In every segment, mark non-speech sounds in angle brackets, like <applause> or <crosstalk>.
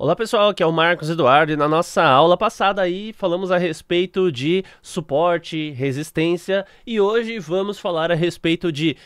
Olá pessoal, aqui é o Marcos Eduardo e na nossa aula passada aí falamos a respeito de suporte, resistência e hoje vamos falar a respeito de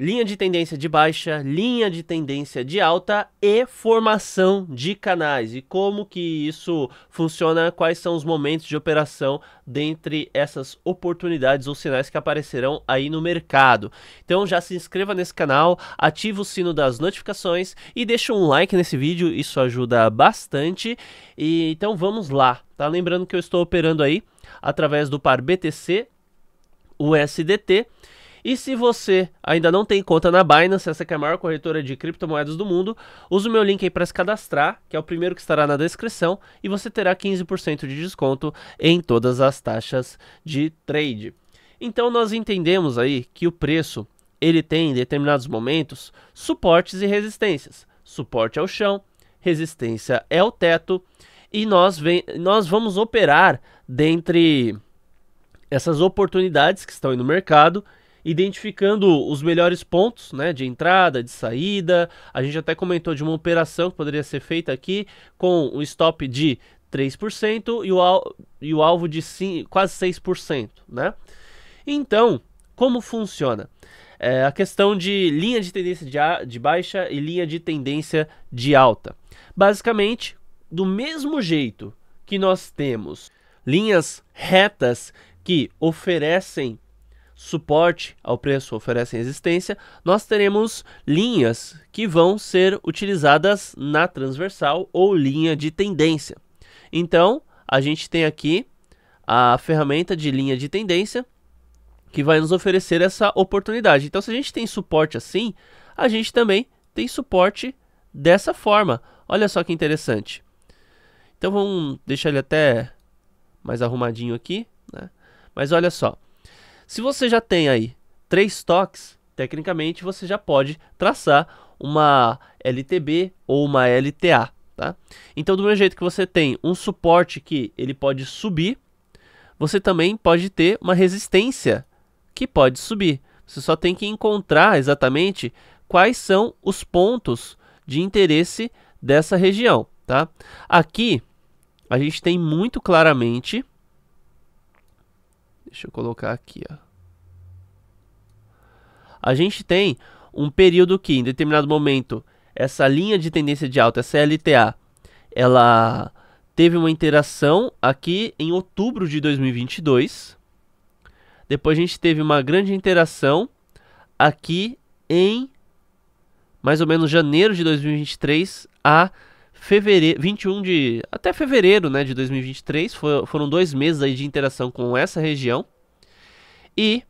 linha de tendência de baixa, linha de tendência de alta e formação de canais e como que isso funciona, quais são os momentos de operação dentre essas oportunidades ou sinais que aparecerão aí no mercado. Então já se inscreva nesse canal, ative o sino das notificações e deixa um like nesse vídeo, isso ajuda bastante. E então vamos lá, tá? Lembrando que eu estou operando aí através do par BTC USDT e se você ainda não tem conta na Binance, essa é a maior corretora de criptomoedas do mundo, use o meu link aí para se cadastrar, que é o primeiro que estará na descrição, e você terá 15% de desconto em todas as taxas de trade. Então nós entendemos aí que o preço ele tem em determinados momentos suportes e resistências. Suporte é o chão, resistência é o teto, e nós, vem, nós vamos operar dentre essas oportunidades que estão aí no mercado identificando os melhores pontos né, de entrada, de saída. A gente até comentou de uma operação que poderia ser feita aqui com um stop de 3% e o, e o alvo de 5, quase 6%. Né? Então, como funciona? É a questão de linha de tendência de, de baixa e linha de tendência de alta. Basicamente, do mesmo jeito que nós temos linhas retas que oferecem suporte ao preço oferecem resistência, nós teremos linhas que vão ser utilizadas na transversal ou linha de tendência. Então, a gente tem aqui a ferramenta de linha de tendência que vai nos oferecer essa oportunidade. Então, se a gente tem suporte assim, a gente também tem suporte dessa forma. Olha só que interessante. Então, vamos deixar ele até mais arrumadinho aqui. Né? Mas olha só. Se você já tem aí três toques, tecnicamente você já pode traçar uma LTB ou uma LTA, tá? Então, do mesmo jeito que você tem um suporte que ele pode subir, você também pode ter uma resistência que pode subir. Você só tem que encontrar exatamente quais são os pontos de interesse dessa região, tá? Aqui a gente tem muito claramente Deixa eu colocar aqui, ó. A gente tem um período que, em determinado momento, essa linha de tendência de alta, essa LTA, ela teve uma interação aqui em outubro de 2022. Depois a gente teve uma grande interação aqui em mais ou menos janeiro de 2023 a fevereiro, 21 de até fevereiro, né, de 2023, For, foram dois meses aí de interação com essa região. E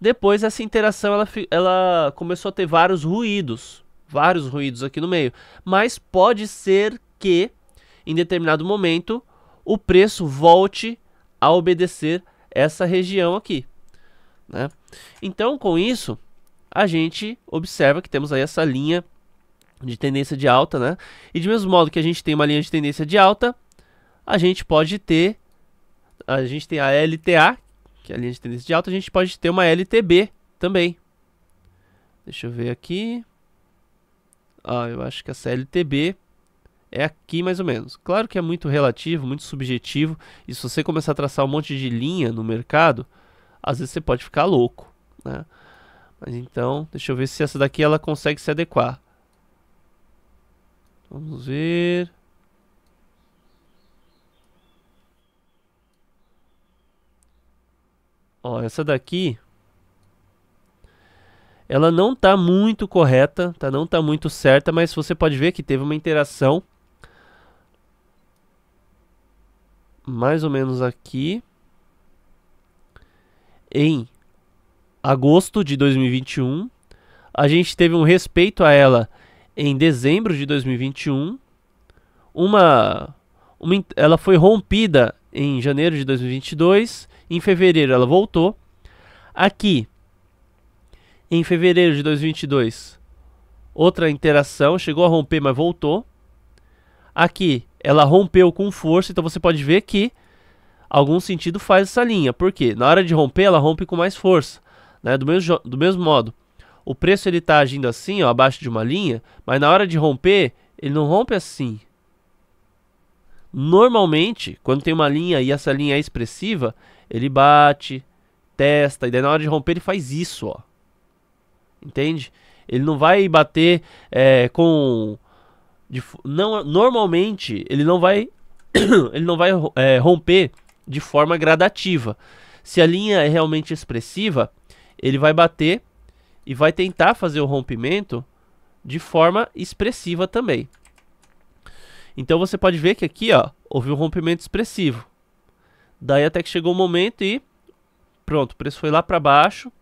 depois essa interação ela, ela começou a ter vários ruídos, vários ruídos aqui no meio. Mas pode ser que em determinado momento o preço volte a obedecer essa região aqui, né? Então, com isso, a gente observa que temos aí essa linha de tendência de alta, né? E de mesmo modo que a gente tem uma linha de tendência de alta, a gente pode ter a gente tem a LTA, que é a linha de tendência de alta, a gente pode ter uma LTB também. Deixa eu ver aqui. Ah, eu acho que essa LTB é aqui mais ou menos. Claro que é muito relativo, muito subjetivo, e se você começar a traçar um monte de linha no mercado, às vezes você pode ficar louco, né? Mas então, deixa eu ver se essa daqui ela consegue se adequar. Vamos ver. Ó, essa daqui ela não está muito correta, tá? Não está muito certa, mas você pode ver que teve uma interação mais ou menos aqui em agosto de 2021. A gente teve um respeito a ela em dezembro de 2021. Uma, uma, ela foi rompida em janeiro de 2022. Em fevereiro ela voltou. Aqui, em fevereiro de 2022, outra interação chegou a romper, mas voltou. Aqui, ela rompeu com força, então você pode ver que algum sentido faz essa linha. Por quê? Na hora de romper, ela rompe com mais força. Né? Do, mesmo, do mesmo modo, o preço ele está agindo assim, ó, abaixo de uma linha, mas na hora de romper, ele não rompe assim. Normalmente, quando tem uma linha e essa linha é expressiva, ele bate, testa, e daí na hora de romper ele faz isso, ó. Entende? Ele não vai bater é, com. De, não, normalmente ele não vai. <coughs> ele não vai é, romper de forma gradativa. Se a linha é realmente expressiva, ele vai bater e vai tentar fazer o rompimento de forma expressiva também. Então você pode ver que aqui ó, houve um rompimento expressivo. Daí até que chegou o momento e pronto, o preço foi lá para baixo.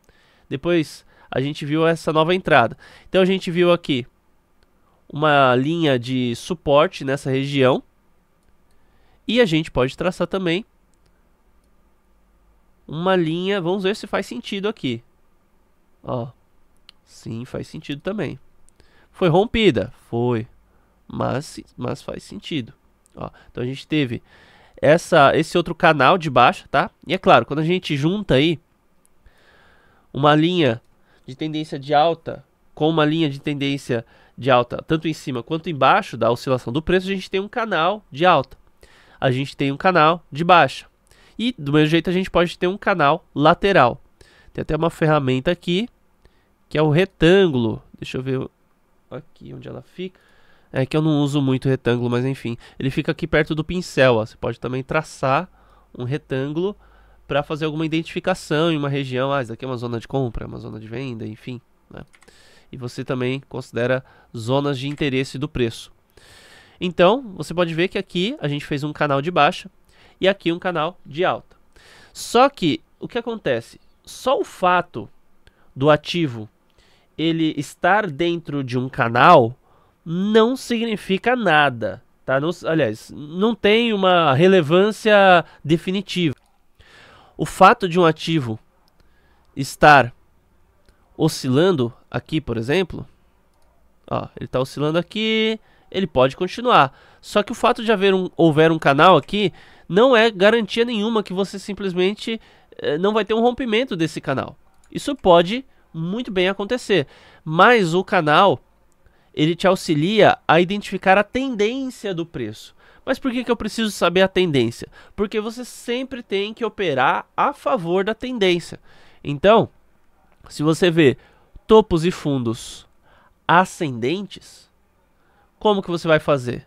Depois a gente viu essa nova entrada. Então a gente viu aqui uma linha de suporte nessa região. E a gente pode traçar também uma linha, vamos ver se faz sentido aqui. Ó, sim, faz sentido também. Foi rompida? Foi mas, mas faz sentido. Ó, então a gente teve essa, esse outro canal de baixo, tá? E é claro, quando a gente junta aí uma linha de tendência de alta com uma linha de tendência de alta, tanto em cima quanto embaixo da oscilação do preço, a gente tem um canal de alta. A gente tem um canal de baixa. E do mesmo jeito a gente pode ter um canal lateral. Tem até uma ferramenta aqui, que é o retângulo. Deixa eu ver aqui onde ela fica. É que eu não uso muito retângulo, mas enfim. Ele fica aqui perto do pincel, ó. Você pode também traçar um retângulo para fazer alguma identificação em uma região. Ah, isso aqui é uma zona de compra, uma zona de venda, enfim. Né? E você também considera zonas de interesse do preço. Então, você pode ver que aqui a gente fez um canal de baixa e aqui um canal de alta. Só que, o que acontece? Só o fato do ativo ele estar dentro de um canal não significa nada. Tá? Não, aliás, não tem uma relevância definitiva. O fato de um ativo estar oscilando aqui, por exemplo, ó, ele está oscilando aqui, ele pode continuar. Só que o fato de haver um, houver um canal aqui não é garantia nenhuma que você simplesmente eh, não vai ter um rompimento desse canal. Isso pode muito bem acontecer, mas o canal ele te auxilia a identificar a tendência do preço. Mas por que, que eu preciso saber a tendência? Porque você sempre tem que operar a favor da tendência. Então, se você vê topos e fundos ascendentes, como que você vai fazer?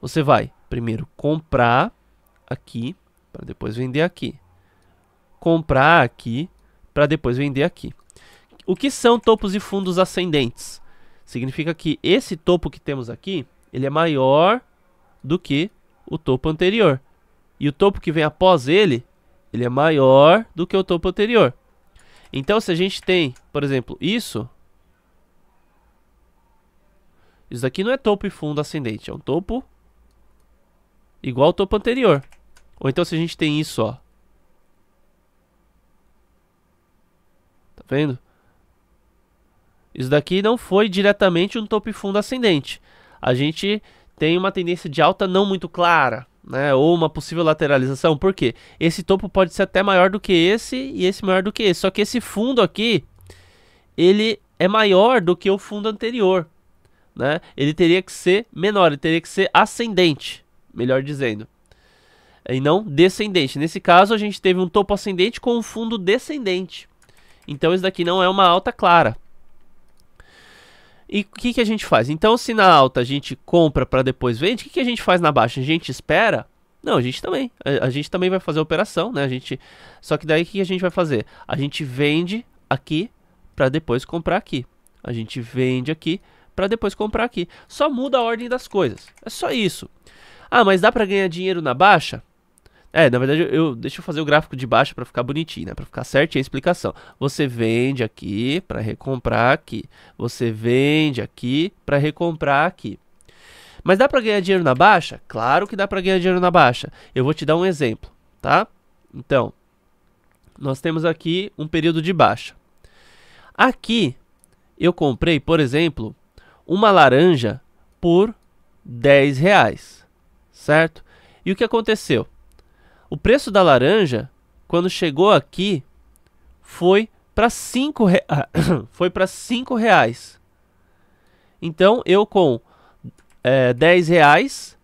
Você vai primeiro comprar aqui para depois vender aqui. Comprar aqui para depois vender aqui. O que são topos e fundos ascendentes? Significa que esse topo que temos aqui, ele é maior do que o topo anterior. E o topo que vem após ele, ele é maior do que o topo anterior. Então, se a gente tem, por exemplo, isso... Isso daqui não é topo e fundo ascendente, é um topo igual ao topo anterior. Ou então se a gente tem isso, ó. Vendo? Isso daqui não foi diretamente um topo e fundo ascendente. A gente tem uma tendência de alta não muito clara, né? Ou uma possível lateralização. Por quê? Esse topo pode ser até maior do que esse e esse maior do que esse. Só que esse fundo aqui, ele é maior do que o fundo anterior, né? Ele teria que ser menor, ele teria que ser ascendente, melhor dizendo. E não descendente. Nesse caso, a gente teve um topo ascendente com um fundo descendente. Então, isso daqui não é uma alta clara. E o que, que a gente faz? Então, se na alta a gente compra para depois vende, o que, que a gente faz na baixa? A gente espera? Não, a gente também. A, a gente também vai fazer a operação, né? A gente, só que daí o que a gente vai fazer? A gente vende aqui para depois comprar aqui. A gente vende aqui para depois comprar aqui. Só muda a ordem das coisas. É só isso. Ah, mas dá para ganhar dinheiro na baixa? É, na verdade, eu deixa eu fazer o gráfico de baixo para ficar bonitinho, né? Para ficar certinho a explicação. Você vende aqui para recomprar aqui. Você vende aqui para recomprar aqui. Mas dá para ganhar dinheiro na baixa? Claro que dá para ganhar dinheiro na baixa. Eu vou te dar um exemplo, tá? Então, nós temos aqui um período de baixa. Aqui eu comprei, por exemplo, uma laranja por 10 reais, certo? E o que aconteceu? O preço da laranja, quando chegou aqui, foi para 5 re... <coughs> foi para 5 reais. Então, eu com é, 10 reais,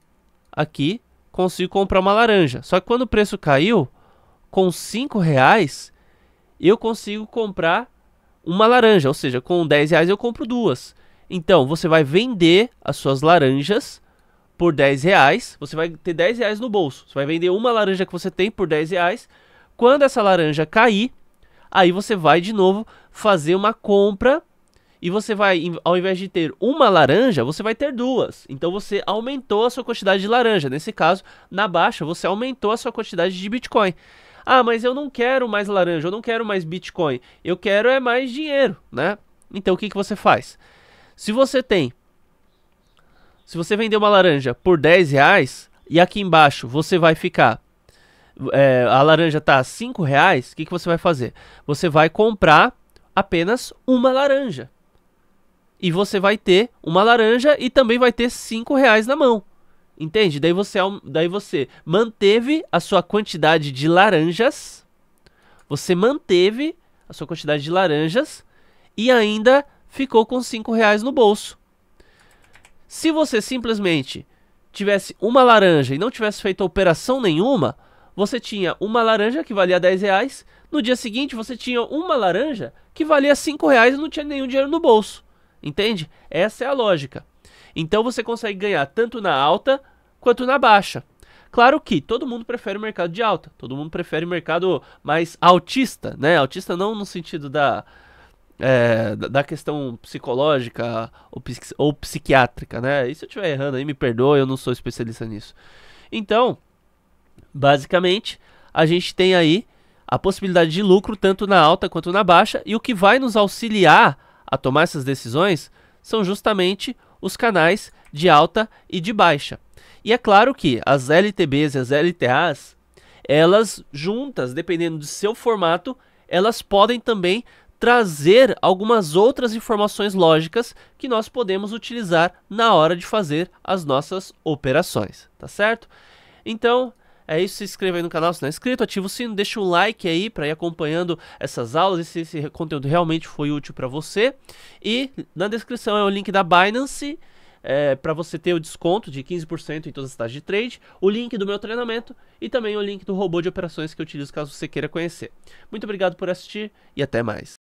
aqui consigo comprar uma laranja. Só que quando o preço caiu, com 5 reais, eu consigo comprar uma laranja. Ou seja, com 10 reais eu compro duas. Então, você vai vender as suas laranjas por 10 reais. Você vai ter 10 reais no bolso. Você vai vender uma laranja que você tem por 10 reais. Quando essa laranja cair, aí você vai de novo fazer uma compra e você vai, ao invés de ter uma laranja, você vai ter duas. Então você aumentou a sua quantidade de laranja. Nesse caso, na baixa, você aumentou a sua quantidade de Bitcoin. Ah, mas eu não quero mais laranja, eu não quero mais Bitcoin. Eu quero é mais dinheiro, né? Então o que, que você faz? Se você tem. Se você vender uma laranja por 10 reais e aqui embaixo você vai ficar. É, a laranja tá 5 reais, o que, que você vai fazer? Você vai comprar apenas uma laranja e você vai ter uma laranja e também vai ter 5 reais na mão. Entende? Daí você, daí você manteve a sua quantidade de laranjas. Você manteve a sua quantidade de laranjas e ainda ficou com 5 reais no bolso. Se você simplesmente tivesse uma laranja e não tivesse feito operação nenhuma, você tinha uma laranja que valia 10 reais. No dia seguinte, você tinha uma laranja que valia 5 reais e não tinha nenhum dinheiro no bolso. Entende? Essa é a lógica. Então você consegue ganhar tanto na alta quanto na baixa. Claro que todo mundo prefere o mercado de alta, todo mundo prefere o mercado mais altista, né? Altista não no sentido da, é, da questão psicológica ou, ou, psiquiátrica, né? E se eu estiver errando aí, me perdoe, eu não sou especialista nisso. Então, basicamente, a gente tem aí a possibilidade de lucro tanto na alta quanto na baixa, e o que vai nos auxiliar a tomar essas decisões são justamente os canais de alta e de baixa. E é claro que as LTBs e as LTAs, elas juntas, dependendo do seu formato, elas podem também trazer algumas outras informações lógicas que nós podemos utilizar na hora de fazer as nossas operações, tá certo? Então, é isso, se inscreva aí no canal se não é inscrito, ativa o sino, deixa um like aí para ir acompanhando essas aulas e se esse conteúdo realmente foi útil para você. E na descrição é o link da Binance é, para você ter o desconto de 15% em todas as taxas de trade, o link do meu treinamento e também o link do robô de operações que eu utilizo caso você queira conhecer. Muito obrigado por assistir e até mais.